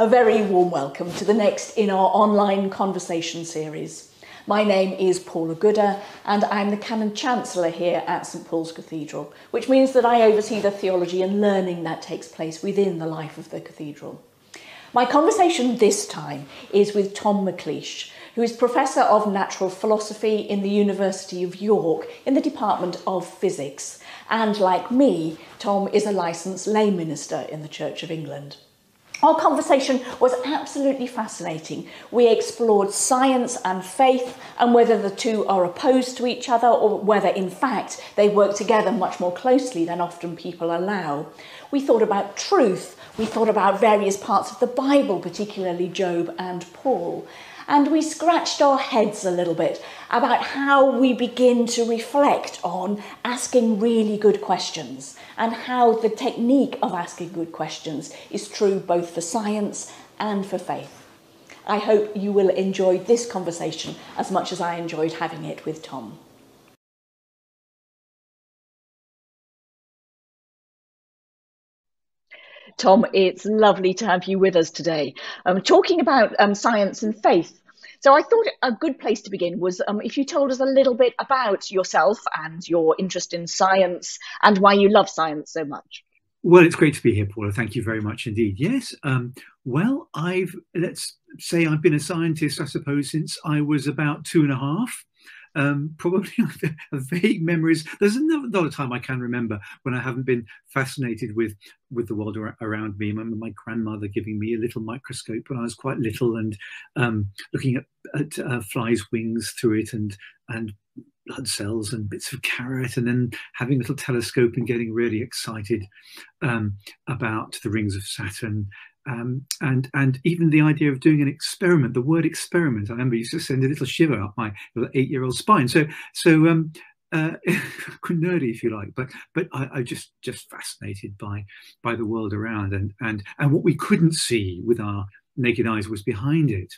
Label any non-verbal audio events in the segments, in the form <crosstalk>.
A very warm welcome to the next in our online conversation series. My name is Paula Gooder and I'm the Canon Chancellor here at St Paul's Cathedral, which means that I oversee the theology and learning that takes place within the life of the cathedral. My conversation this time is with Tom McLeish, who is Professor of Natural Philosophy in the University of York in the Department of Physics. And like me, Tom is a licensed lay minister in the Church of England. Our conversation was absolutely fascinating. We explored science and faith and whether the two are opposed to each other or whether, in fact, they work together much more closely than often people allow. We thought about truth. We thought about various parts of the Bible, particularly Job and Paul and we scratched our heads a little bit about how we begin to reflect on asking really good questions and how the technique of asking good questions is true both for science and for faith. I hope you will enjoy this conversation as much as I enjoyed having it with Tom. Tom, it's lovely to have you with us today. Um, talking about um, science and faith. So I thought a good place to begin was um, if you told us a little bit about yourself and your interest in science and why you love science so much. Well, it's great to be here, Paula. Thank you very much indeed. Yes. Um, well, I've, let's say I've been a scientist, I suppose, since I was about two and a half um, probably <laughs> vague memories. There's not a time I can remember when I haven't been fascinated with with the world around me. My grandmother giving me a little microscope when I was quite little and um, looking at, at uh, flies' wings through it and and blood cells and bits of carrot and then having a little telescope and getting really excited um, about the rings of Saturn um, and and even the idea of doing an experiment, the word experiment, I remember used to send a little shiver up my eight-year-old spine. So so um, uh, <laughs> nerdy if you like, but but I, I just just fascinated by by the world around and and and what we couldn't see with our naked eyes was behind it.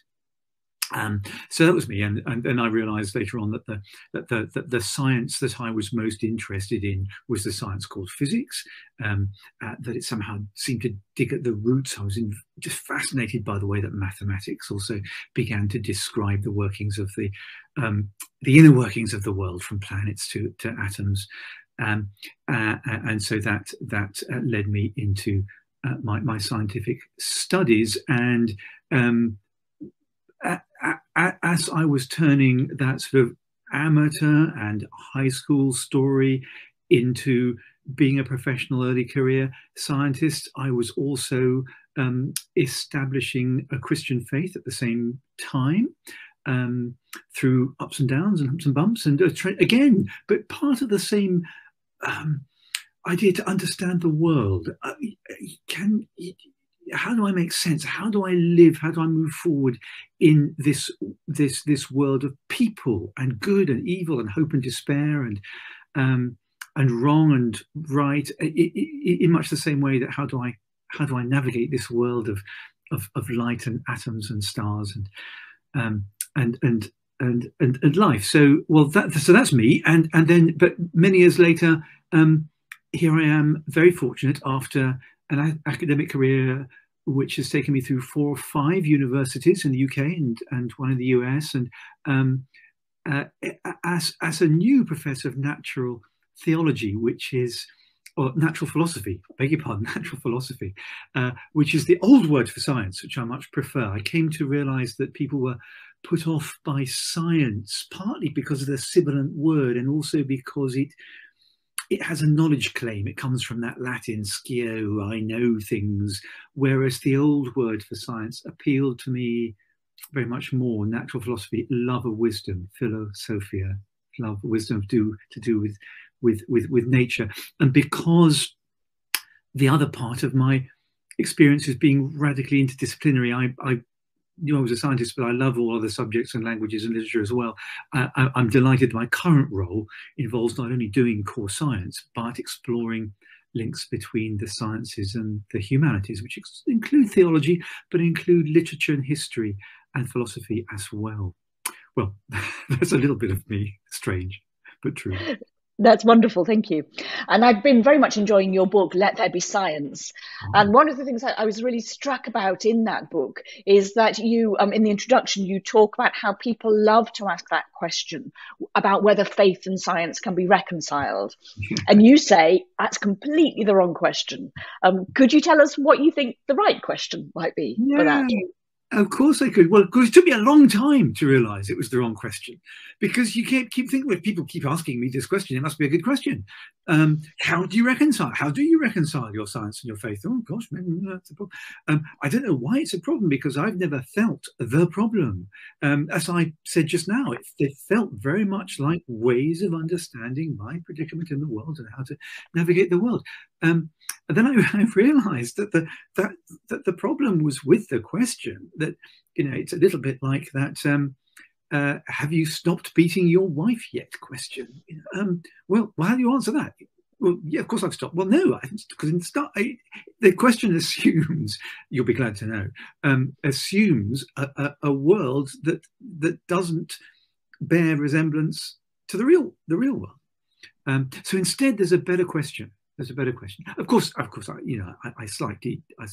Um, so that was me, and, and then I realised later on that the that the, that the science that I was most interested in was the science called physics. Um, uh, that it somehow seemed to dig at the roots. I was in, just fascinated by the way that mathematics also began to describe the workings of the um, the inner workings of the world, from planets to to atoms, um, uh, and so that that uh, led me into uh, my my scientific studies and. Um, as I was turning that sort of amateur and high school story into being a professional early career scientist, I was also um, establishing a Christian faith at the same time um, through ups and downs and humps and bumps. And uh, again, but part of the same um, idea to understand the world. Uh, can how do I make sense? How do I live? How do I move forward in this this this world of people and good and evil and hope and despair and um, and wrong and right in much the same way that how do I how do I navigate this world of of, of light and atoms and stars and um, and and and and and life. So well that so that's me and and then but many years later um, here I am very fortunate after an academic career which has taken me through four or five universities in the UK and, and one in the US. And um, uh, as, as a new professor of natural theology, which is, or natural philosophy, beg your pardon, <laughs> natural philosophy, uh, which is the old word for science, which I much prefer. I came to realize that people were put off by science, partly because of the sibilant word and also because it it has a knowledge claim. It comes from that Latin "scio," I know things, whereas the old word for science appealed to me very much more. Natural philosophy, love of wisdom, philosophia, love wisdom to do to do with with with with nature, and because the other part of my experience is being radically interdisciplinary, I, I I was a scientist, but I love all other subjects and languages and literature as well. I, am delighted my current role involves not only doing core science, but exploring links between the sciences and the humanities, which include theology, but include literature and history and philosophy as well. Well, <laughs> that's a little bit of me, strange, but true. That's wonderful, thank you. And I've been very much enjoying your book, Let There Be Science. And one of the things that I was really struck about in that book is that you, um, in the introduction, you talk about how people love to ask that question about whether faith and science can be reconciled. <laughs> and you say that's completely the wrong question. Um, could you tell us what you think the right question might be yeah. for that? Of course I could. Well, because it took me a long time to realise it was the wrong question, because you keep keep thinking. Well, people keep asking me this question. It must be a good question. Um, how do you reconcile? How do you reconcile your science and your faith? Oh gosh, maybe that's a problem. Um, I don't know why it's a problem because I've never felt the problem. Um, as I said just now, it, it felt very much like ways of understanding my predicament in the world and how to navigate the world. Um, and then I, <laughs> I realised that the that that the problem was with the question that you know it's a little bit like that. Um, uh, have you stopped beating your wife yet? Question. Um, well, well, how do you answer that? Well, yeah, of course I've stopped. Well, no, I because start, I, the question <laughs> assumes you'll be glad to know um, assumes a, a, a, world that that doesn't bear resemblance to the real the real world. Um, so instead, there's a better question. There's a better question. Of course, of course, I, you know, I, I slightly, I,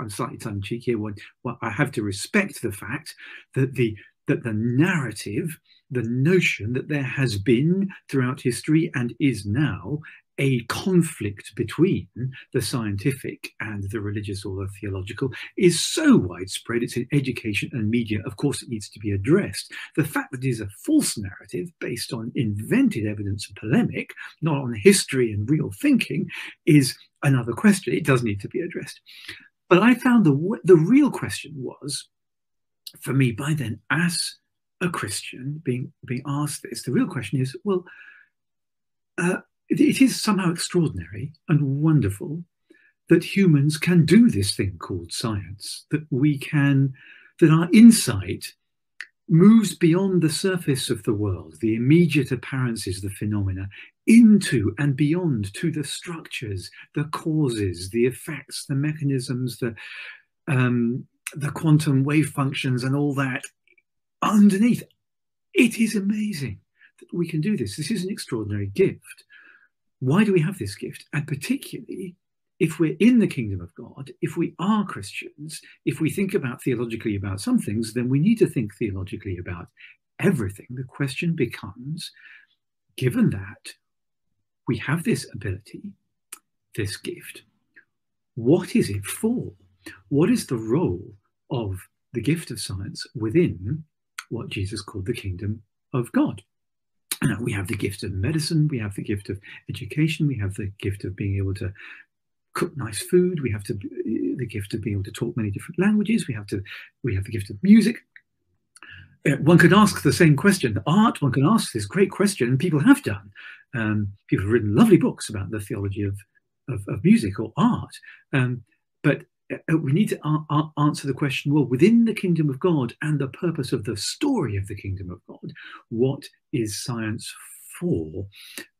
am slightly tongue-in-cheek here. One, well, I have to respect the fact that the that the narrative, the notion that there has been throughout history and is now a conflict between the scientific and the religious or the theological is so widespread. It's in education and media. Of course, it needs to be addressed. The fact that it is a false narrative based on invented evidence and polemic, not on history and real thinking, is another question. It does need to be addressed. But I found the, the real question was for me by then as a Christian being being asked this, the real question is, well, uh, it, it is somehow extraordinary and wonderful that humans can do this thing called science, that we can, that our insight moves beyond the surface of the world, the immediate appearances, the phenomena, into and beyond to the structures, the causes, the effects, the mechanisms, the um, the quantum wave functions and all that underneath. It is amazing that we can do this. This is an extraordinary gift. Why do we have this gift? And particularly if we're in the kingdom of God, if we are Christians, if we think about theologically about some things, then we need to think theologically about everything. The question becomes given that we have this ability, this gift, what is it for? What is the role of the gift of science within what Jesus called the kingdom of God. <clears throat> We have the gift of medicine, we have the gift of education, we have the gift of being able to cook nice food, we have to, the gift of being able to talk many different languages, we have to, we have the gift of music. Uh, one could ask the same question. Art, one can ask this great question, and people have done. Um, people have written lovely books about the theology of, of, of music or art. Um, but we need to answer the question well, within the kingdom of God and the purpose of the story of the kingdom of God, what is science for?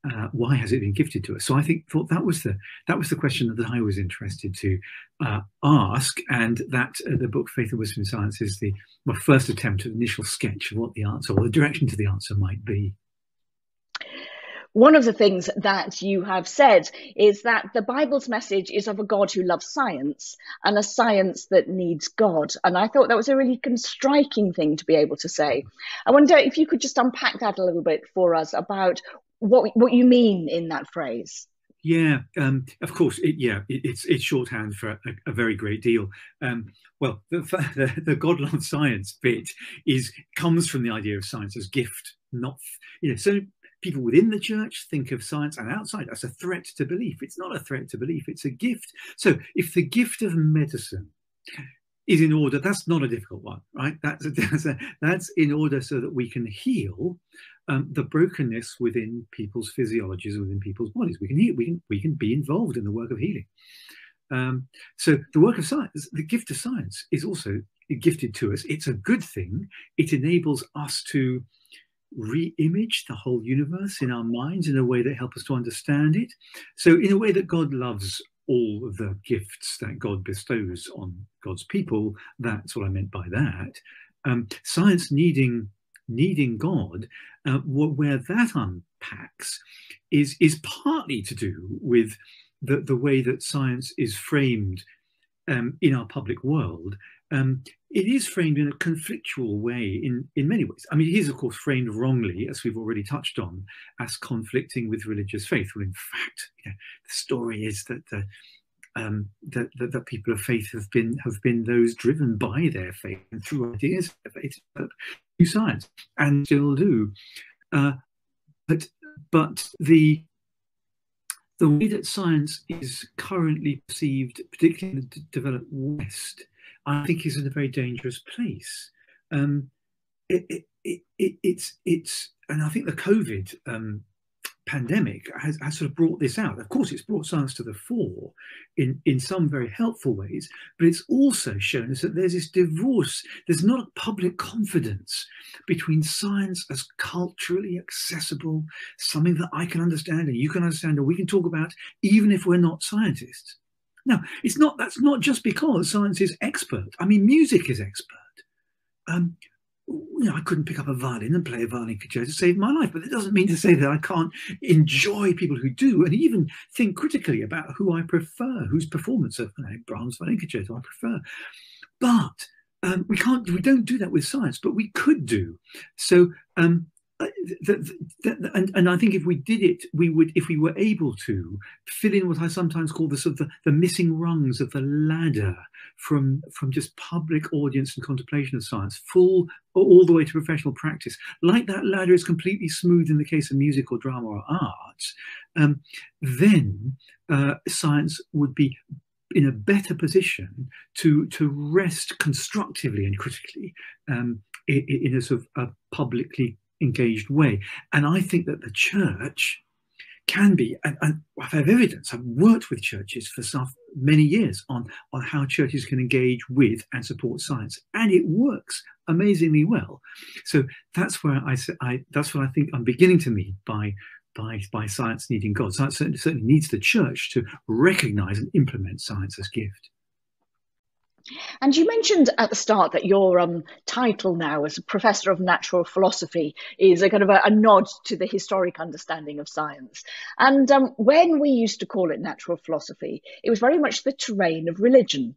Uh, why has it been gifted to us? So I think thought that was the that was the question that I was interested to uh, ask, and that uh, the book Faith and Wisdom in Science is the my first attempt at initial sketch of what the answer or the direction to the answer might be one of the things that you have said is that the Bible's message is of a God who loves science and a science that needs God. And I thought that was a really striking thing to be able to say. I wonder if you could just unpack that a little bit for us about what, what you mean in that phrase. Yeah, um, of course. It, yeah, it, it's it's shorthand for a, a very great deal. Um, well, the, <laughs> the, the God loves science bit is comes from the idea of science as gift, not you know. So people within the church think of science and outside as a threat to belief. It's not a threat to belief, it's a gift. So if the gift of medicine is in order, that's not a difficult one, right? That's, a, <laughs> that's, a, that's in order so that we can heal um, the brokenness within people's physiologies, within people's bodies. We can heal, we can, we can be involved in the work of healing. Um, so the work of science, the gift of science is also gifted to us. It's a good thing. It enables us to re-image the whole universe in our minds in a way that help us to understand it. So in a way that God loves all of the gifts that God bestows on God's people, that's what I meant by that. Um, science needing needing God, uh, where that unpacks is is partly to do with the, the way that science is framed um, in our public world. Um, it is framed in a conflictual way in, in many ways. I mean, it is, of course, framed wrongly, as we've already touched on, as conflicting with religious faith. Well, in fact, the story is that the um, that, that, that, people of faith have been have been those driven by their faith and through ideas of faith through science and still do. Uh, but but the the way that science is currently perceived, particularly in the developed West, I think is in a very dangerous place. Um, it, it, it, it, it's it's and I think the COVID um, pandemic has, has, sort of brought this out. Of course, it's brought science to the fore in, in some very helpful ways, but it's also shown us that there's this divorce, there's not a public confidence between science as culturally accessible, something that I can understand and you can understand and we can talk about, even if we're not scientists. Now, it's not that's not just because science is expert. I mean, music is expert. Um, you know, I couldn't pick up a violin and play a violin concerto to save my life, but it doesn't mean to say that I can't enjoy people who do and even think critically about who I prefer, whose performance of you know, Brahms violin concerto I prefer. But um, we can't, we don't do that with science, but we could do. So um, the, the, and, and I think if we did it, we would, if we were able to fill in what I sometimes call the sort of the, the missing rungs of the ladder from from just public audience and contemplation of science, full all the way to professional practice. Like that ladder is completely smooth in the case of music or drama or art, um, then uh, science would be in a better position to to rest constructively and critically um, in, in, a sort of a publicly engaged way. And I think that the church can be, and, and I have evidence, I've worked with churches for stuff many years on, on how churches can engage with and support science. And it works amazingly well. So that's where I, I that's what I think I'm beginning to mean by by, by science needing God. Science certainly, certainly needs the church to recognize and implement science as gift. And you mentioned at the start that your um, title now as a professor of natural philosophy is a kind of a, a nod to the historic understanding of science. And um, when we used to call it natural philosophy, it was very much the terrain of religion.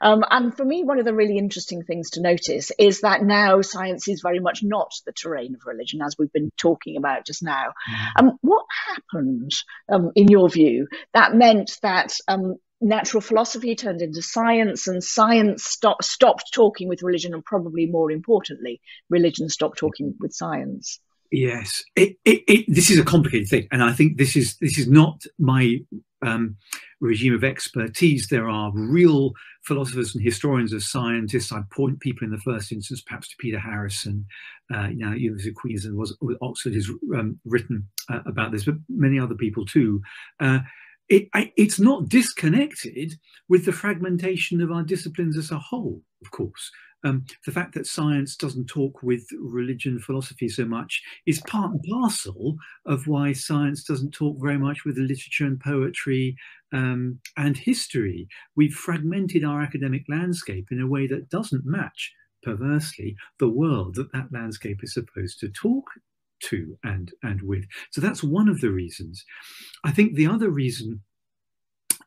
Um, and for me, one of the really interesting things to notice is that now science is very much not the terrain of religion, as we've been talking about just now. Mm. Um, what happened, um, in your view, that meant that um, natural philosophy turned into science, and science stop, stopped talking with religion, and probably more importantly, religion stopped talking with science. Yes, it, it, it, this is a complicated thing, and I think this is this is not my um, regime of expertise. There are real philosophers and historians of scientists. I'd point people in the first instance, perhaps to Peter Harrison, uh, you know, University of Queensland was Oxford has um, written uh, about this, but many other people too. Uh, it, it's not disconnected with the fragmentation of our disciplines as a whole, of course. Um, the fact that science doesn't talk with religion, philosophy so much is part and parcel of why science doesn't talk very much with literature and poetry um, and history. We've fragmented our academic landscape in a way that doesn't match, perversely, the world that that landscape is supposed to talk to and and with. So that's one of the reasons. I think the other reason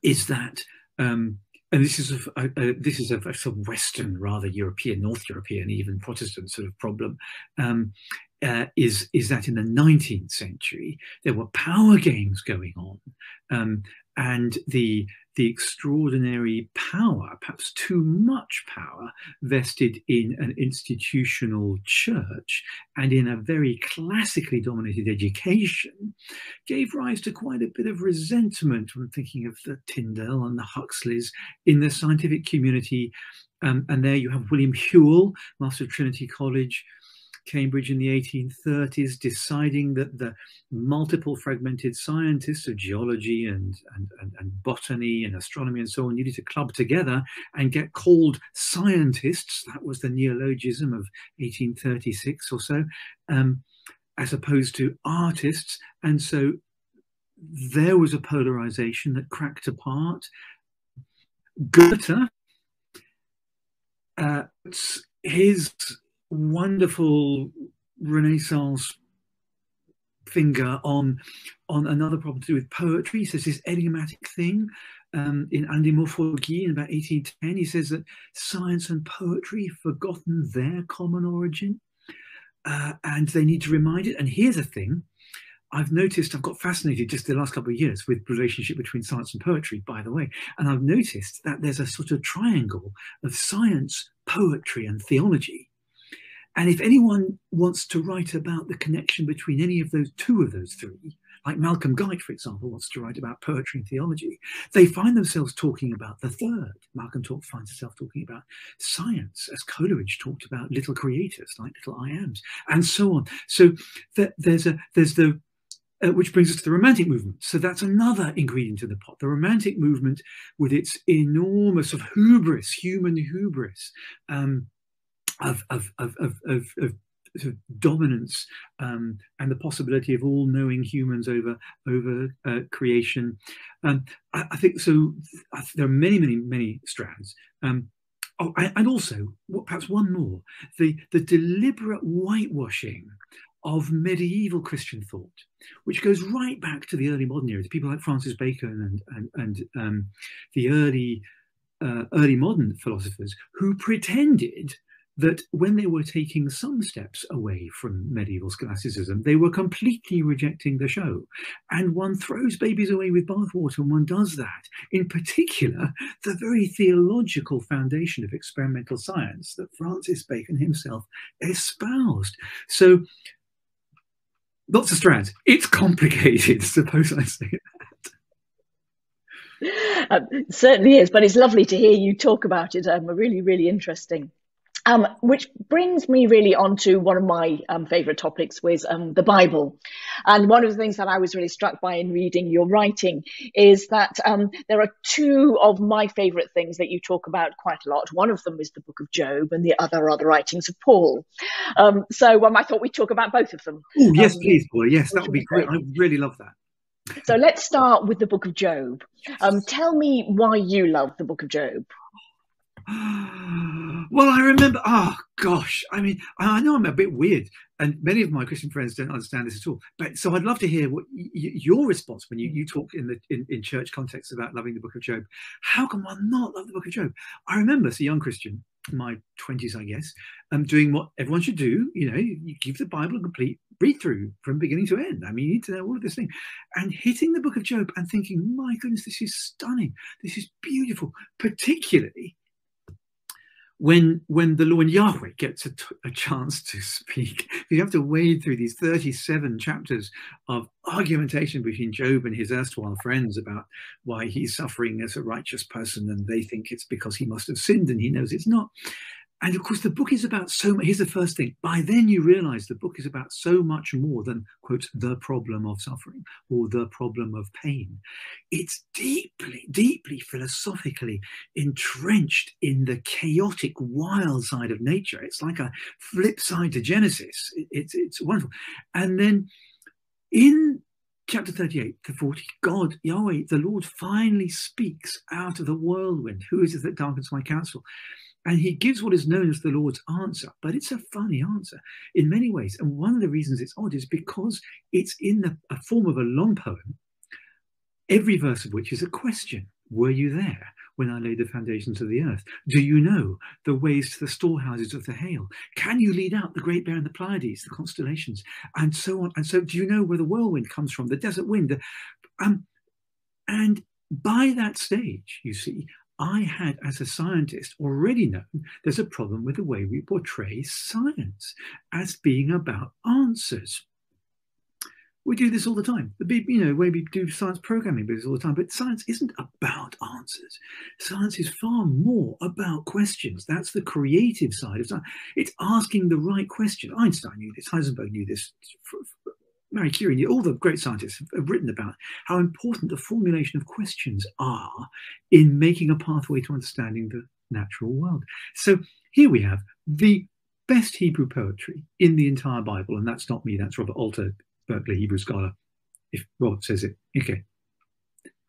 is that. Um, and this is a, a, a this is a, a, sort of Western, rather European, North European, even Protestant sort of problem. Um, uh, is is that in the 19th century there were power games going on, um, and the the extraordinary power, perhaps too much power, vested in an institutional church and in a very classically dominated education, gave rise to quite a bit of resentment. I'm thinking of the Tyndall and the Huxleys in the scientific community. Um, and there you have William Whewell, Master of Trinity College, Cambridge in the 1830s, deciding that the multiple fragmented scientists of geology and, and, and, and, botany and astronomy and so on needed to club together and get called scientists. That was the neologism of 1836 or so, um, as opposed to artists. And so there was a polarization that cracked apart. Goethe, uh, his wonderful Renaissance finger on on another problem to do with poetry. He says this idiomatic thing um, in Andimorphologie in about 1810. He says that science and poetry forgotten their common origin uh, and they need to remind it. And here's a thing I've noticed, I've got fascinated just the last couple of years with relationship between science and poetry, by the way. And I've noticed that there's a sort of triangle of science, poetry, and theology. And if anyone wants to write about the connection between any of those two of those three, like Malcolm Guite, for example, wants to write about poetry and theology, they find themselves talking about the third. Malcolm talk, finds himself talking about science, as Coleridge talked about little creators, like little I ams, and so on. So there's a there's the uh, which brings us to the Romantic movement. So that's another ingredient in the pot. The Romantic movement, with its enormous of hubris, human hubris, um, of, of, of, of, of, of sort of dominance um, and the possibility of all knowing humans over over uh, creation. Um, I, I, think so. I think there are many, many, many strands. Um, oh, and also, perhaps one more: the the deliberate whitewashing of medieval Christian thought, which goes right back to the early modern era, people like Francis Bacon and and, and um, the early uh, early modern philosophers who pretended that when they were taking some steps away from medieval scholasticism, they were completely rejecting the show. And one throws babies away with bathwater, and one does that. In particular, the very theological foundation of experimental science that Francis Bacon himself espoused. So, lots of strands. It's complicated, <laughs> suppose I say that. Um, certainly is, but it's lovely to hear you talk about it. Um, really, really interesting. Um, which brings me really onto one of my um, favorite topics was um, the Bible. And one of the things that I was really struck by in reading your writing is that um, there are two of my favorite things that you talk about quite a lot. One of them is the book of Job and the other are the writings of Paul. Um, so um, I thought we'd talk about both of them. Oh, yes, please, Paul. Yes, that would be great. great. I really love that. So let's start with the book of Job. tell me why you love the book of Job. Well, I remember. Oh gosh, I mean, I know I'm a bit weird, and many of my Christian friends don't understand this at all. But so I'd love to hear what y- your response when you, you talk in the in, in church context about loving the Book of Job. How can one not love the Book of Job? I remember as a young Christian, my twenties, I guess, um, doing what everyone should do. You know, you give the Bible a complete read through from beginning to end. I mean, you need to know all of this thing, and hitting the Book of Job and thinking, my goodness, this is stunning. This is beautiful, particularly when when the law Lord Yahweh gets a, a chance to speak, <laughs> you have to wade through these 37 chapters of argumentation between Job and his erstwhile friends about why he's suffering as a righteous person, and they think it's because he must have sinned, and he knows it's not. And of course, the book is about so much. Here's the first thing. By then, you realize the book is about so much more than, quote, the problem of suffering or the problem of pain. It's deeply, deeply philosophically entrenched in the chaotic, wild side of nature. It's like a flip side to Genesis. It's, it's wonderful. And then in chapter 38 to 40, God, Yahweh, the Lord finally speaks out of the whirlwind. Who is it that darkens my counsel? And he gives what is known as the Lord's answer, but it's a funny answer in many ways. And one of the reasons it's odd is because it's in the a form of a long poem, every verse of which is a question. Were you there when I laid the foundations of the earth? Do you know the ways to the storehouses of the hail? Can you lead out the Great Bear and the Pleiades, the constellations, and so on? And so, do you know where the whirlwind comes from, the desert wind? The, um, and by that stage, you see, I had, as a scientist, already known there's a problem with the way we portray science as being about answers. We do this all the time. The you know, way we do science programming this all the time. But science isn't about answers. Science is far more about questions. That's the creative side of science. It's asking the right question. Einstein knew this. Heisenberg knew this Marie Curie, all the great scientists have written about how important the formulation of questions are in making a pathway to understanding the natural world. So here we have the best Hebrew poetry in the entire Bible, and that's not me, that's Robert Alter, Berkeley Hebrew scholar, if Robert says it. Okay.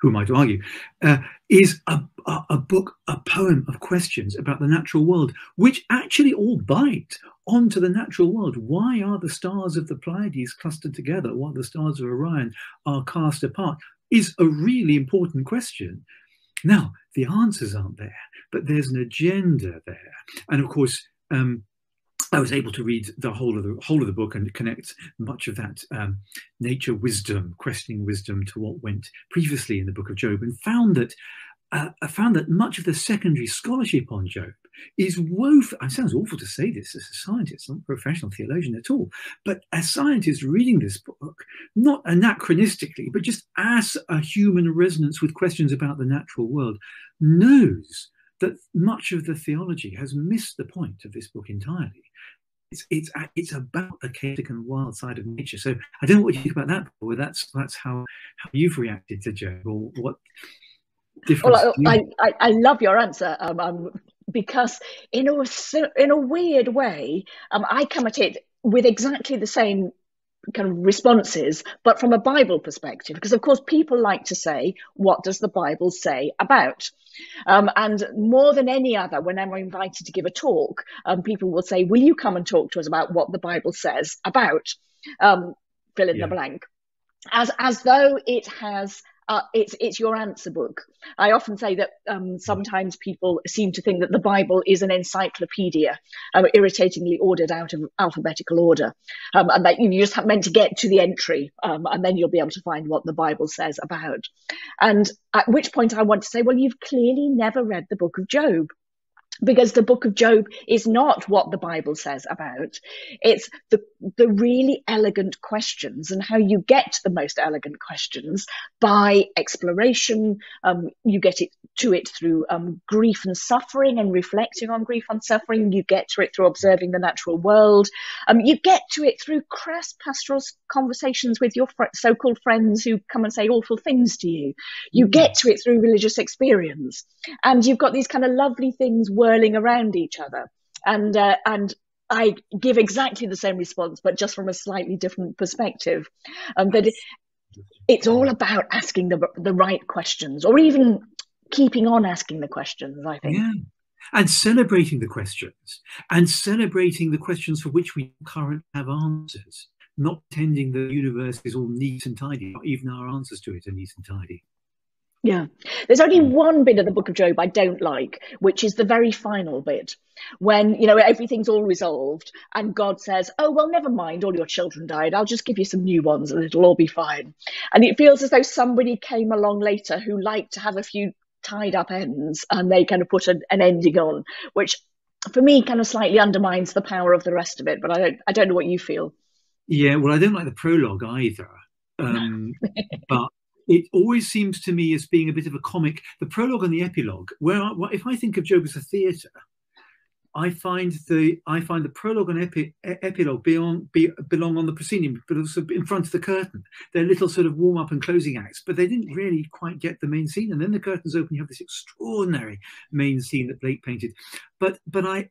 Who am I to argue, uh, is a, a, a, book, a poem of questions about the natural world, which actually all bite onto the natural world. Why are the stars of the Pleiades clustered together while the stars of Orion are cast apart? Is a really important question. Now, the answers aren't there, but there's an agenda there. And of course, um, I was able to read the whole of the whole of the book and connect much of that um, nature wisdom, questioning wisdom, to what went previously in the Book of Job, and found that uh, I found that much of the secondary scholarship on Job is woeful. It sounds awful to say this as a scientist, not a professional theologian at all, but as scientists reading this book, not anachronistically, but just as a human resonance with questions about the natural world, knows that much of the theology has missed the point of this book entirely. It's it's it's about the chaotic and wild side of nature. So I don't know what you think about that, but that's that's how how you've reacted to Job, or what. Well, I, I, I love your answer. Um, um, because in a in a weird way, um, I come at it with exactly the same kind of responses, but from a Bible perspective, because of course people like to say, what does the Bible say about? Um, and more than any other, when I'm invited to give a talk, um, people will say, will you come and talk to us about what the Bible says about? Um, fill in yeah. the blank. As, as though it has uh, it's it's your answer book. I often say that um, sometimes people seem to think that the Bible is an encyclopedia, um, irritatingly ordered out of alphabetical order, um, and that you just meant to get to the entry, um, and then you'll be able to find what the Bible says about. And at which point I want to say, well, you've clearly never read the book of Job because the book of job is not what the bible says about. It's the the really elegant questions and how you get the most elegant questions by exploration. Um, you get it to it through um, grief and suffering and reflecting on grief and suffering. You get to it through observing the natural world. Um, you get to it through crass pastoral conversations with your fr- so-called friends who come and say awful things to you. You get mm. to it through religious experience. And you've got these kind of lovely things whirling around each other. And uh, and I give exactly the same response, but just from a slightly different perspective. Um, that it, it's all about asking the the right questions, or even keeping on asking the questions. I think. Yeah. And celebrating the questions, and celebrating the questions for which we currently have answers, not pretending the universe is all neat and tidy, even our answers to it are neat and tidy. Yeah. There's only hmm. one bit of the book of Job I don't like, which is the very final bit when, you know, everything's all resolved and God says, Oh, well, never mind, all your children died. I'll just give you some new ones and it'll all be fine. And it feels as though somebody came along later who liked to have a few tied up ends and they kind of put an, an ending on, which for me kind of slightly undermines the power of the rest of it. But I don't, I don't know what you feel. Yeah, well, I don't like the prologue either. <laughs> Um, but it always seems to me as being a bit of a comic. The prologue and the epilogue, where if I think of Job as a theatre, I find the I find the prologue and epi, epilogue belong, be, belong on the proscenium, but also in front of the curtain. They're little sort of warm up and closing acts, but they didn't really quite get the main scene. And then the curtains open, you have this extraordinary main scene that Blake painted. But but I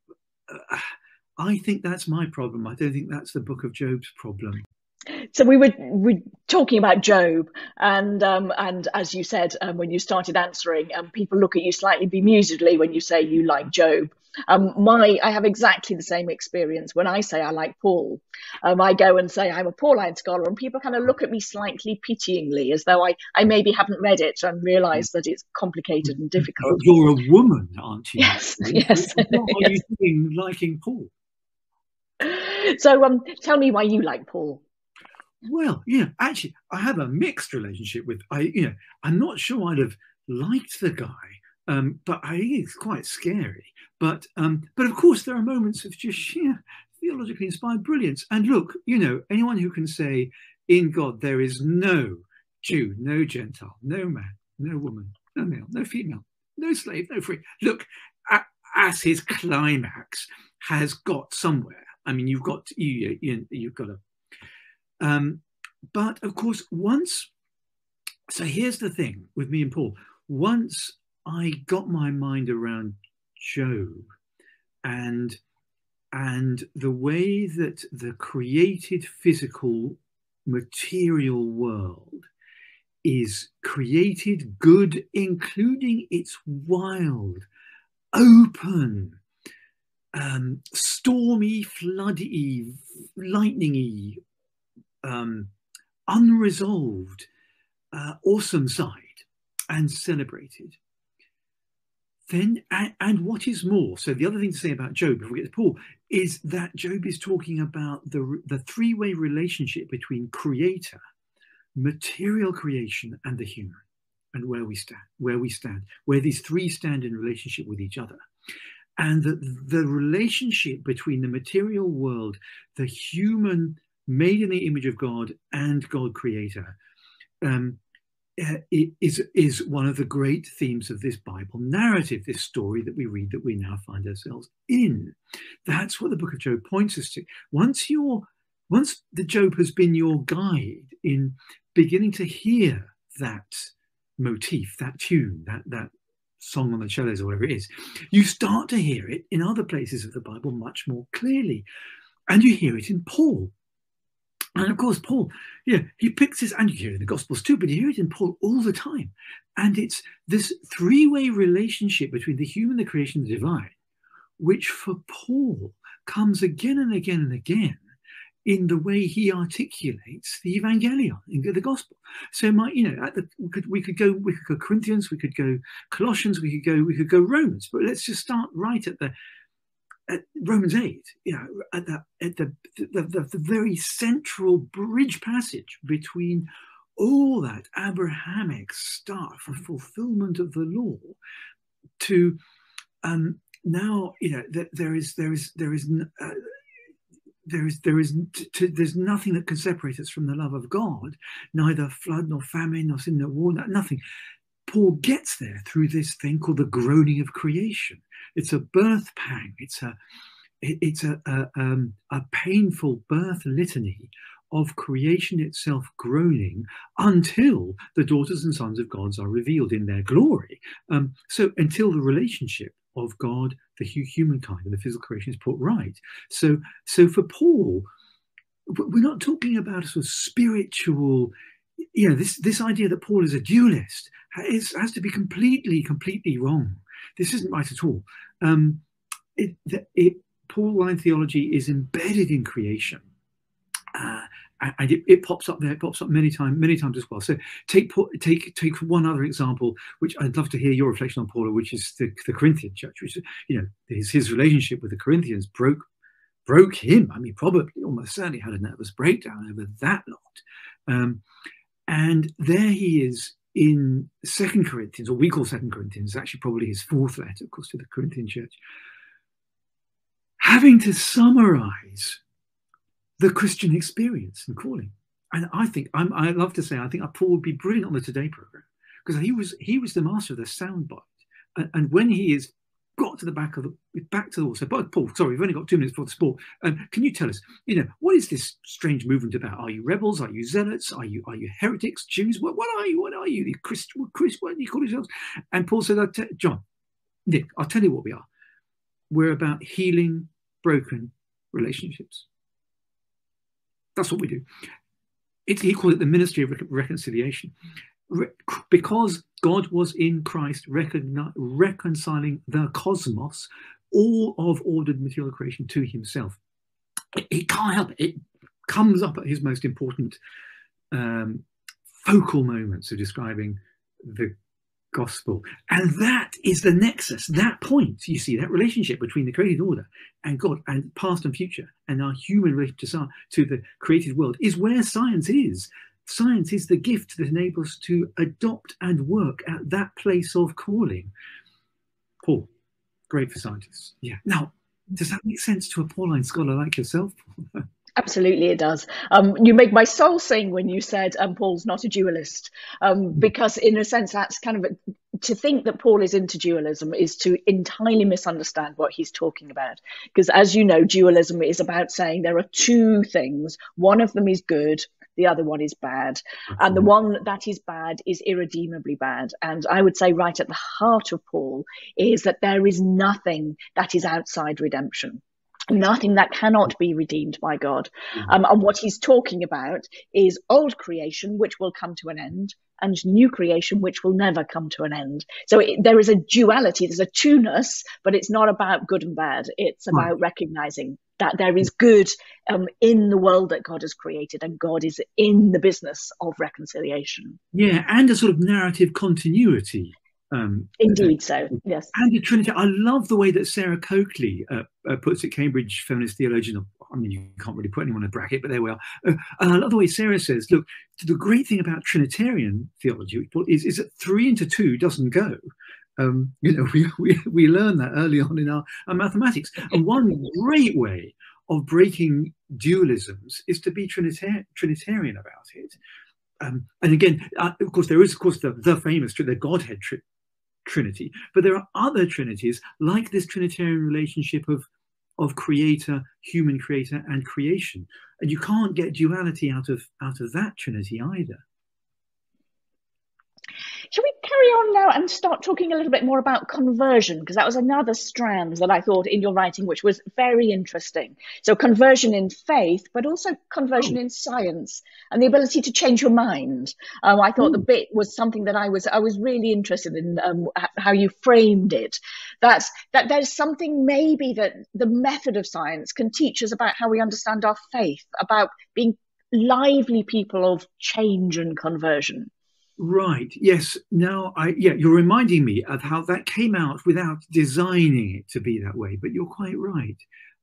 uh, I think that's my problem. I don't think that's the Book of Job's problem so we were we talking about Job, and um, and as you said um, when you started answering, um, people look at you slightly bemusedly when you say you like Job. Um, my I have exactly the same experience when I say I like Paul. Um, I go and say I'm a Pauline scholar, and people kind of look at me slightly pityingly, as though I I maybe haven't read it and realise that it's complicated and difficult. You're a woman, aren't you? Yes, yes. What are <laughs> yes. you doing liking Paul? So um, tell me why you like Paul. Well, yeah, actually, I have a mixed relationship with. I, you know, I'm not sure I'd have liked the guy, um, but I think it's quite scary. But, um, but of course, there are moments of just sheer theologically inspired brilliance. And look, you know, anyone who can say in God there is no Jew, no Gentile, no man, no woman, no male, no female, no slave, no free. Look, as his climax has got somewhere. I mean, you've got you, you you've got a um, but of course, once, so here's the thing with me and Paul. Once I got my mind around Job and and the way that the created physical material world is created good, including its wild, open, um, stormy, floody, lightningy, um, unresolved, uh, awesome side and celebrated. Then, and, and, what is more, so the other thing to say about Job, before we get to Paul, is that Job is talking about the, the three way relationship between creator, material creation, and the human, and where we stand, where we stand, where these three stand in relationship with each other. And that the relationship between the material world, the human made in the image of God, and God creator um, uh, is is one of the great themes of this Bible narrative, this story that we read that we now find ourselves in. That's what the book of Job points us to. Once you're once the Job has been your guide in beginning to hear that motif, that tune, that that song on the cellos or whatever it is, you start to hear it in other places of the Bible much more clearly. And you hear it in Paul. And of course, Paul, yeah, he picks his, and you hear it in the Gospels too, but you hear it in Paul all the time. And it's this three way relationship between the human, the creation, and the divine, which for Paul comes again and again and again in the way he articulates the evangelion in the gospel so my you know at the, we could we could go we could go corinthians we could go colossians we could go we could go romans but let's just start right at the at Romans 8, you know, at, the, at the, the, the, the very central bridge passage between all that Abrahamic stuff of fulfillment of the law to um, now, you know, that there is, there is, there is, uh, there is, there is, to, there's nothing that can separate us from the love of God, neither flood nor famine nor sin nor war, nothing. Paul gets there through this thing called the groaning of creation. It's a birth pang. It's a it's a, a, um, a painful birth litany of creation itself groaning until the daughters and sons of God are revealed in their glory. Um, so until the relationship of God, the humankind, and the physical creation is put right. So, so for Paul, we're not talking about a sort of spiritual you know, this, this idea that Paul is a dualist is, has to be completely, completely wrong. This isn't right at all. Um, it, it, Pauline theology is embedded in creation. Uh, and it, it, pops up there. It pops up many times, many times as well. So take take take one other example, which I'd love to hear your reflection on, Paula, which is the, the Corinthian church. Which you know, his his relationship with the Corinthians broke broke him. I mean, probably almost certainly had a nervous breakdown over that lot. Um, and there he is in Second Corinthians, or we call Second Corinthians, actually probably his fourth letter, of course, to the Corinthian church, having to summarize the Christian experience and calling. And I think I'm, I love to say I think Paul would be brilliant on the Today program because he was he was the master of the soundbite. And, and when he is got to the back of the back to the wall. So, but Paul, sorry, we've only got two minutes for the sport. Um, can you tell us, you know, what is this strange movement about? Are you rebels? Are you zealots? Are you are you heretics? Jews? What, what are you? What are you? The Christ, Chris, what do you call yourselves? And Paul said, John, Nick, I'll tell you what we are. We're about healing broken relationships. That's what we do. It's, he called it the ministry of reconciliation because God was in Christ reconciling the cosmos, all of ordered material creation to himself. He can't help it. It comes up at his most important um, focal moments of describing the gospel. And that is the nexus, that point, you see, that relationship between the created order and God and past and future and our human relationship to the created world is where science is science is the gift that enables to adopt and work at that place of calling. Paul, great for scientists. Yeah. Now, does that make sense to a Pauline scholar like yourself? <laughs> Absolutely, it does. Um, you make my soul sing when you said um, Paul's not a dualist, um, hmm. because in a sense, that's kind of a, to think that Paul is into dualism is to entirely misunderstand what he's talking about. Because as you know, dualism is about saying there are two things. One of them is good, the other one is bad. And the one that is bad is irredeemably bad. And I would say, right at the heart of Paul, is that there is nothing that is outside redemption nothing that cannot be redeemed by God. Mm-hmm. Um, and what he's talking about is old creation, which will come to an end, and new creation, which will never come to an end. So it, there is a duality, there's a two-ness, but it's not about good and bad. It's about right. recognizing that there is good um, in the world that God has created, and God is in the business of reconciliation. Yeah, and a sort of narrative continuity. Um, Indeed, so yes. And the Trinity. I love the way that Sarah Coakley uh, uh, puts it. Cambridge feminist theologian. I mean, you can't really put anyone in a bracket, but there we are. Uh, and I love the way Sarah says, "Look, the great thing about Trinitarian theology is, is that three into two doesn't go." Um, you know, <laughs> we, we, we learn that early on in our, our mathematics. And one great way of breaking dualisms is to be Trinitar Trinitarian about it. Um, and again, uh, of course, there is, of course, the, the famous, the Godhead tri Trinity, but there are other Trinities like this Trinitarian relationship of, of creator, human creator, and creation. And you can't get duality out of, out of that Trinity either. Shall we carry on now and start talking a little bit more about conversion? Because that was another strand that I thought in your writing, which was very interesting. So, conversion in faith, but also conversion oh. in science and the ability to change your mind. Um, I thought the bit was something that I was I was really interested in um, how you framed it. That's that there's something maybe that the method of science can teach us about how we understand our faith, about being lively people of change and conversion. Right. Yes. Now, I yeah, you're reminding me of how that came out without designing it to be that way. But you're quite right.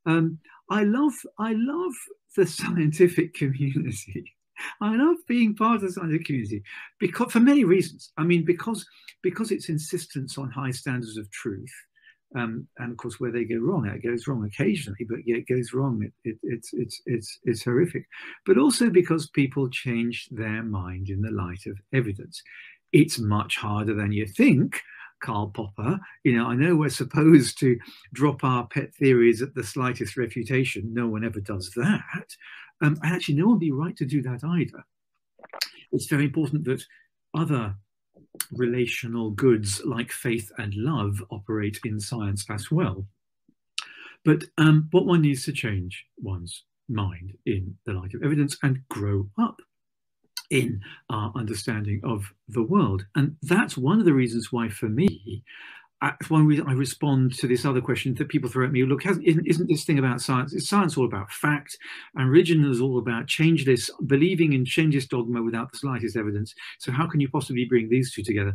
Um, I love I love the scientific <laughs> community. I love being part of the scientific community because for many reasons. I mean, because because its insistence on high standards of truth, um, and of course, where they go wrong, it goes wrong occasionally, but yeah, it goes wrong. It, it, it's it's it's it's horrific. But also because people change their mind in the light of evidence. It's much harder than you think. Karl Popper, you know, I know we're supposed to drop our pet theories at the slightest refutation. No one ever does that. Um, and actually, no one would be right to do that either. It's very important that other relational goods like faith and love operate in science as well. But um, what one needs to change one's mind in the light of evidence and grow up in our understanding of the world. And that's one of the reasons why, for me, that's one reason I respond to this other question that people throw at me. Look, isn't, isn't this thing about science? Is science all about fact? And religion is all about changeless, believing in changeless dogma without the slightest evidence. So how can you possibly bring these two together?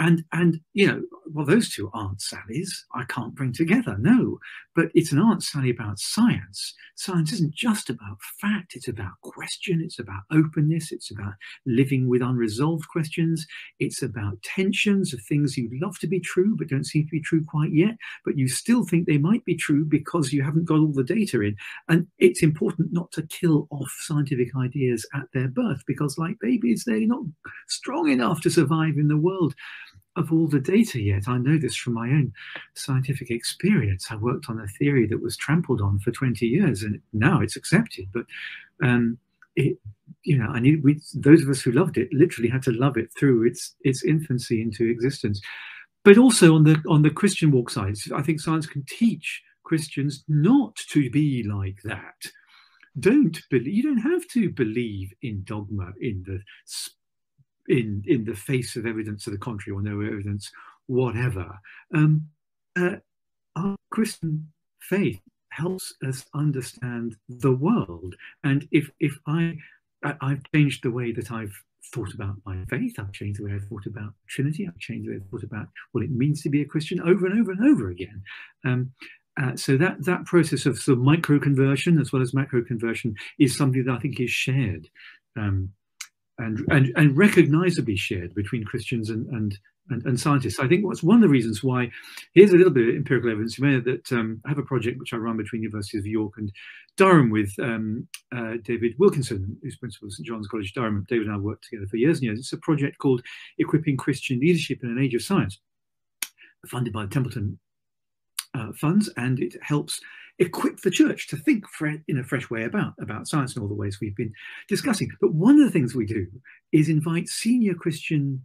And and you know, well, those two Aunt Sally's. I can't bring together. No, but it's an Aunt Sally about science. Science isn't just about fact. It's about question. It's about openness. It's about living with unresolved questions. It's about tensions of things you'd love to be true but don't seem to be true quite yet. But you still think they might be true because you haven't got all the data in. And it's important not to kill off scientific ideas at their birth because, like babies, they're not strong enough to survive in the world of all the data yet. I know this from my own scientific experience. I worked on a theory that was trampled on for 20 years and now it's accepted. But um, it, you know, I need we those of us who loved it literally had to love it through its its infancy into existence. But also on the on the Christian walk side, I think science can teach Christians not to be like that. Don't believe. You don't have to believe in dogma in the in in the face of evidence to the contrary or no evidence whatever. Um, uh, our Christian faith helps us understand the world, and if if I, I I've changed the way that I've thought about my faith. I've changed the way I've thought about Trinity. I've changed the way I've thought about what it means to be a Christian over and over and over again. Um, uh, so that that process of sort of micro conversion as well as macro conversion is something that I think is shared um, and, and, and recognizably shared between Christians and, and, and, and, scientists. I think what's one of the reasons why, here's a little bit of empirical evidence. You know that um, I have a project which I run between University of York and Durham with um, uh, David Wilkinson, who's principal of St John's College, Durham. David and I worked together for years and years. It's a project called Equipping Christian Leadership in an Age of Science, funded by the Templeton uh, funds, and it helps equip the church to think in a fresh way about, about science in all the ways we've been discussing. But one of the things we do is invite senior Christian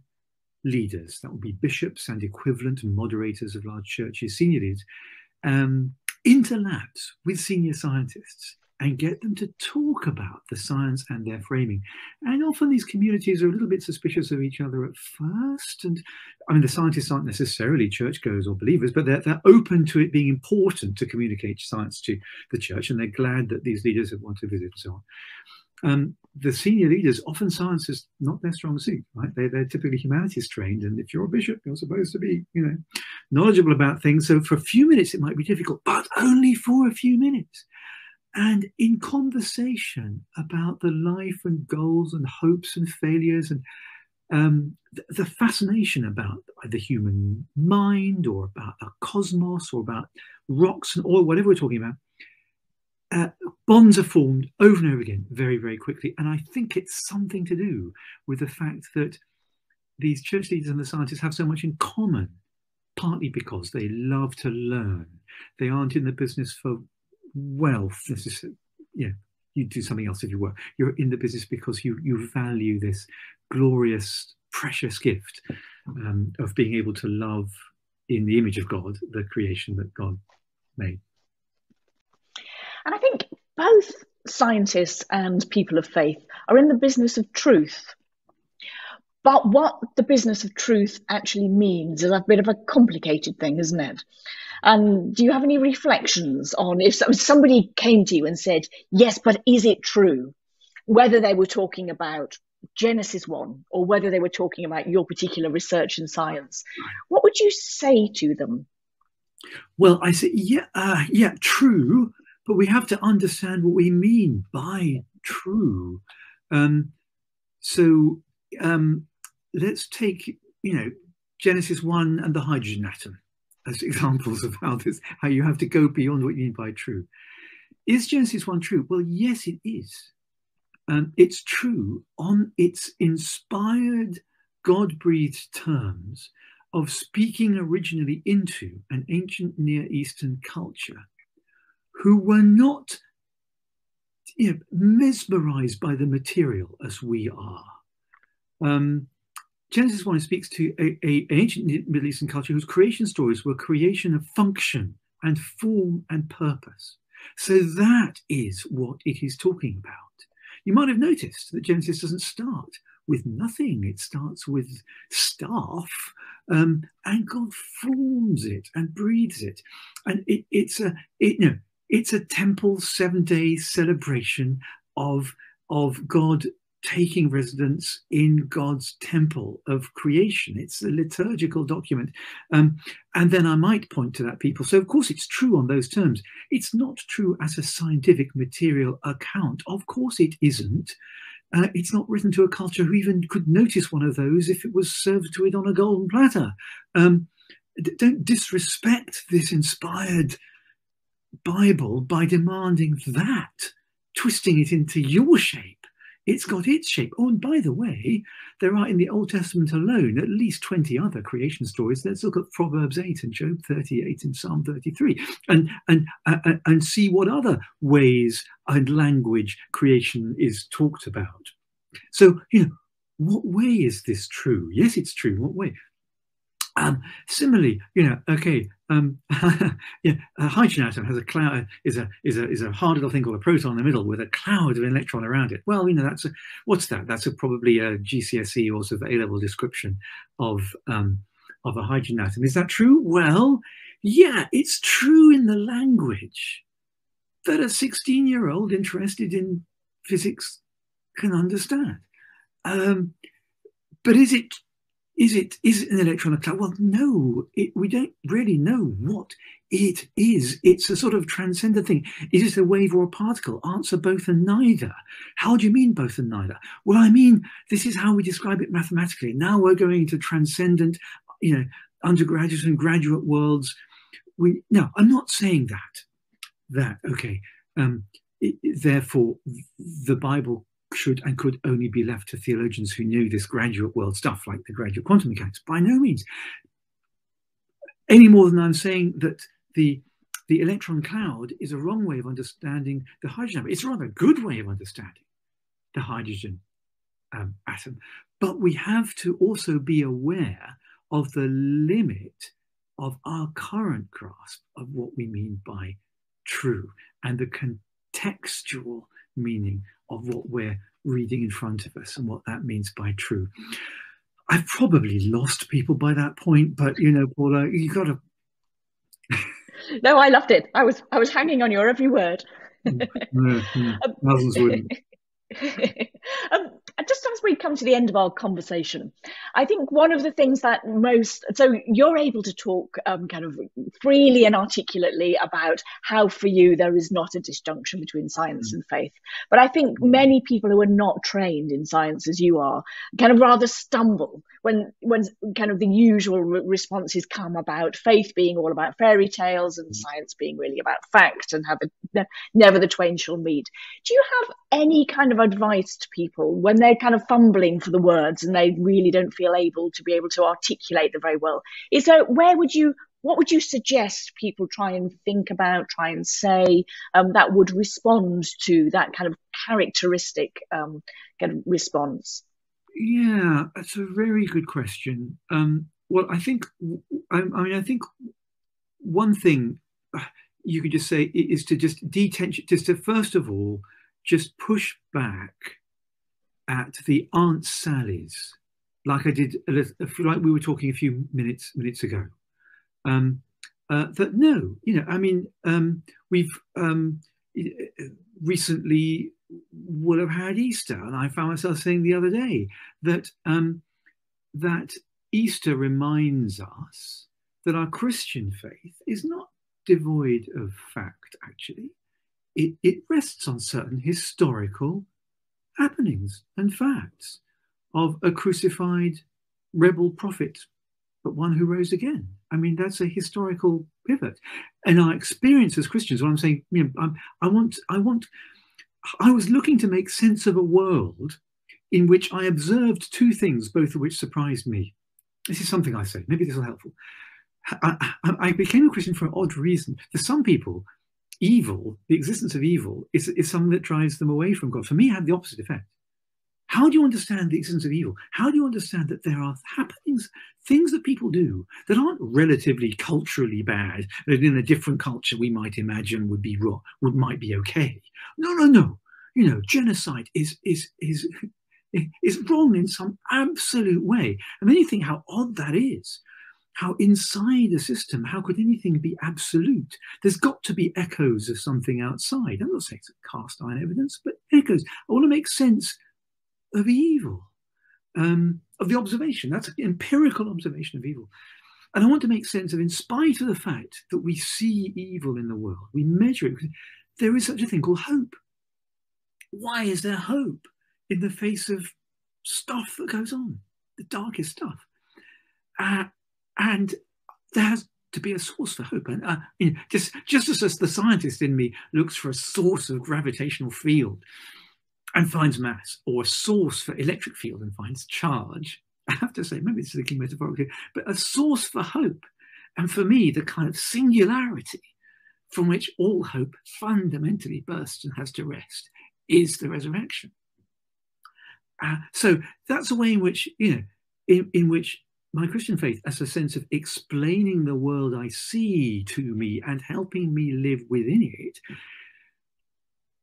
leaders, that would be bishops and equivalent moderators of large churches, senior leaders, um, into labs with senior scientists and get them to talk about the science and their framing. And often these communities are a little bit suspicious of each other at first. And I mean, the scientists aren't necessarily churchgoers or believers, but they're, they're open to it being important to communicate science to the church. And they're glad that these leaders have wanted to visit and so on. Um, the senior leaders, often science is not their strong suit, right? They, they're typically humanities trained. And if you're a bishop, you're supposed to be, you know, knowledgeable about things. So for a few minutes, it might be difficult, but only for a few minutes. And in conversation about the life and goals and hopes and failures and um, the, fascination about the human mind or about the cosmos or about rocks and oil, whatever we're talking about, uh, bonds are formed over and over again very, very quickly. And I think it's something to do with the fact that these church leaders and the scientists have so much in common, partly because they love to learn. They aren't in the business for wealth This is, Yeah, you do something else if you work. You're in the business because you you value this glorious, precious gift um, of being able to love in the image of God the creation that God made. And I think both scientists and people of faith are in the business of truth. But what the business of truth actually means is a bit of a complicated thing, isn't it? And do you have any reflections on if somebody came to you and said, yes, but is it true? Whether they were talking about Genesis 1 or whether they were talking about your particular research in science, what would you say to them? Well, I say, yeah, uh, yeah, true, but we have to understand what we mean by true. Um, so um, let's take, you know, Genesis 1 and the hydrogen atom as <laughs> examples of how this how you have to go beyond what you mean by true. Is Genesis 1 true? Well, yes, it is. Um, it's true on its inspired, God breathed terms of speaking originally into an ancient Near Eastern culture who were not you know, mesmerized by the material as we are. Um, Genesis 1 speaks to a, a, an ancient Middle Eastern culture whose creation stories were creation of function and form and purpose. So that is what it is talking about. You might have noticed that Genesis doesn't start with nothing. It starts with staff, um, and God forms it and breathes it, and it, it's a it, you know, it's a temple seven day celebration of of God taking residence in God's temple of creation. It's a liturgical document. Um, and then I might point to that people. So, of course, it's true on those terms. It's not true as a scientific material account. Of course, it isn't. Uh, it's not written to a culture who even could notice one of those if it was served to it on a golden platter. Um, don't disrespect this inspired Bible by demanding that, twisting it into your shape it's got its shape. Oh, and by the way, there are in the Old Testament alone at least 20 other creation stories. Let's look at Proverbs 8 and Job 38 and Psalm 33 and, and, uh, uh, and see what other ways and language creation is talked about. So, you know, what way is this true? Yes, it's true. What way? Um, similarly, you know, okay, um, <laughs> yeah, a hydrogen atom has a cloud is a is a is a hard little thing called a proton in the middle with a cloud of an electron around it. Well, you know, that's a what's that? That's a, probably a GCSE or sort of A level description of um, of a hydrogen atom. Is that true? Well, yeah, it's true in the language that a 16 year old interested in physics can understand. Um, but is it is it is it an electron cloud? Well, no, it, we don't really know what it is. It's a sort of transcendent thing. Is it a wave or a particle? Answer both and neither. How do you mean both and neither? Well, I mean this is how we describe it mathematically. Now we're going into transcendent, you know, undergraduate and graduate worlds. We no, I'm not saying that. That okay. Um, it, therefore, the Bible should and could only be left to theologians who knew this graduate world stuff, like the graduate quantum mechanics. By no means. Any more than I'm saying that the the electron cloud is a wrong way of understanding the hydrogen atom. It's a rather a good way of understanding the hydrogen um, atom. But we have to also be aware of the limit of our current grasp of what we mean by true and the textual meaning of what we're reading in front of us and what that means by true. I've probably lost people by that point, but you know, Paula, you got to. <laughs> no, I loved it. I was I was hanging on your every word. no, no, thousands wouldn't. <laughs> um, just as we come to the end of our conversation, I think one of the things that most so you're able to talk um, kind of freely and articulately about how for you there is not a disjunction between science mm. and faith. But I think mm. many people who are not trained in science as you are kind of rather stumble when when kind of the usual re- responses come about faith being all about fairy tales and mm. science being really about fact and how the never the twain shall meet. Do you have any kind of advice to people when they're kind of fumbling for the words and they really don't feel able to be able to articulate them very well? Is there where would you what would you suggest people try and think about, try and say um, that would respond to that kind of characteristic um, kind of response? Yeah, that's a very good question. Um, well, I think, I, I, mean, I think one thing you could just say is to just detention, just to first of all, just push back at the Aunt Sally's, like I did, a little, like we were talking a few minutes minutes ago. Um, uh, that no, you know, I mean, um, we've um, recently would have had Easter, and I found myself saying the other day that um, that Easter reminds us that our Christian faith is not devoid of fact. Actually, it, it rests on certain historical happenings and facts of a crucified rebel prophet, but one who rose again. I mean, that's a historical pivot. And our experience as Christians, what I'm saying, you know, I'm, I want, I want, I was looking to make sense of a world in which I observed two things, both of which surprised me. This is something I say. Maybe this will help. I, I, I became a Christian for an odd reason. For some people, evil, the existence of evil, is, is something that drives them away from God. For me, it had the opposite effect. How do you understand the existence of evil? How do you understand that there are happenings, things that people do that aren't relatively culturally bad, that in a different culture we might imagine would be wrong, would might be okay? No, no, no. You know, genocide is is is <laughs> is wrong in some absolute way. And then you think how odd that is how inside a system, how could anything be absolute? There's got to be echoes of something outside. I'm not saying it's cast iron evidence, but echoes. I want to make sense of evil, um, of the observation. That's an empirical observation of evil. And I want to make sense of, in spite of the fact that we see evil in the world, we measure it, there is such a thing called hope. Why is there hope in the face of stuff that goes on, the darkest stuff? Uh, and there has to be a source for hope. And uh, you know, just just as the scientist in me looks for a source of gravitational field and finds mass, or a source for electric field and finds charge, I have to say, maybe it's thinking metaphorically, but a source for hope. And for me, the kind of singularity from which all hope fundamentally bursts and has to rest is the resurrection. Uh, so that's a way in which, you know, in, in which my Christian faith as a sense of explaining the world I see to me and helping me live within it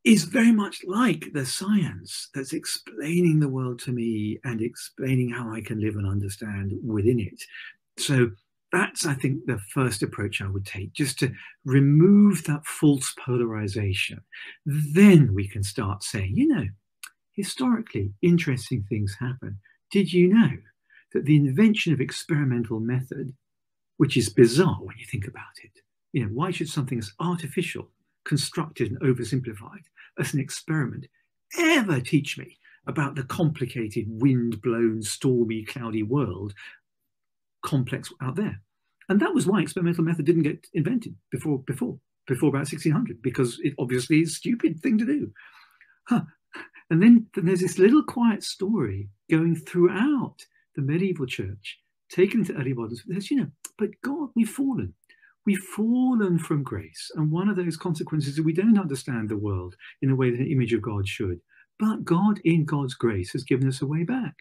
is very much like the science that's explaining the world to me and explaining how I can live and understand within it. So that's, I think, the first approach I would take, just to remove that false polarization. Then we can start saying, you know, historically, interesting things happen. Did you know that the invention of experimental method, which is bizarre when you think about it, you know, why should something as artificial, constructed and oversimplified as an experiment ever teach me about the complicated, wind-blown, stormy, cloudy world complex out there? And that was why experimental method didn't get invented before before before about 1600 because it obviously is a stupid thing to do. Huh. And then, then there's this little quiet story going throughout the medieval church, taken to early modern, says, you know, but God, we've fallen. We've fallen from grace. And one of those consequences is we don't understand the world in a way that an image of God should. But God, in God's grace, has given us a way back.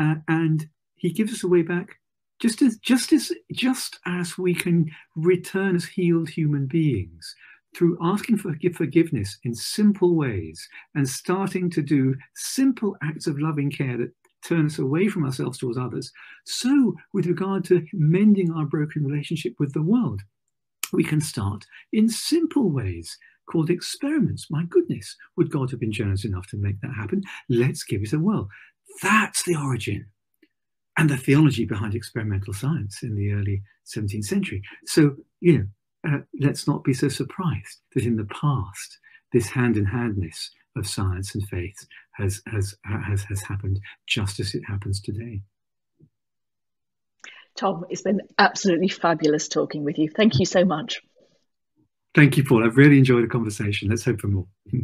Uh, and he gives us a way back just as just as just as we can return as healed human beings through asking for forgiveness in simple ways and starting to do simple acts of loving care that turn us away from ourselves towards others. So, with regard to mending our broken relationship with the world, we can start in simple ways called experiments. My goodness, would God have been generous enough to make that happen? Let's give it a whirl. That's the origin and the theology behind experimental science in the early 17th century. So, you know, uh, let's not be so surprised that in the past, this hand in handness of science and faith has, has, has, has happened just as it happens today. Tom, it's been absolutely fabulous talking with you. Thank you so much. Thank you, Paul. I've really enjoyed the conversation. Let's hope for more. <laughs>